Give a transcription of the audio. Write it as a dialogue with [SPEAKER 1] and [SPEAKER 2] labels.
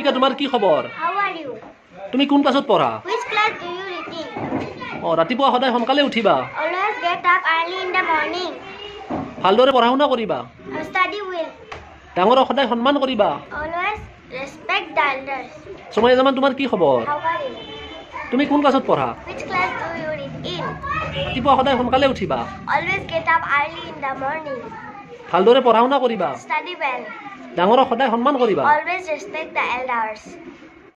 [SPEAKER 1] Speaker তোমাৰ কি খবৰ? তুমি কোন ক্লাছত পঢ়া? অঁ ৰাতিপুৱা সদায় সোনকালে উঠিবা। ভালদৰে পঢ়া শুনা কৰিবা ডাঙৰক সদায় সন্মান কৰিবা। সোমাই যামান তোমাৰ কি খবৰ? তুমি কোন ক্লাছত পঢ়া? ৰাতিপুৱা সদায় সোনকালে উঠিবা। ভালদৰে পঢ়া শুনা কৰিবা ডাঙৰক সদায় সন্মান কৰিবা।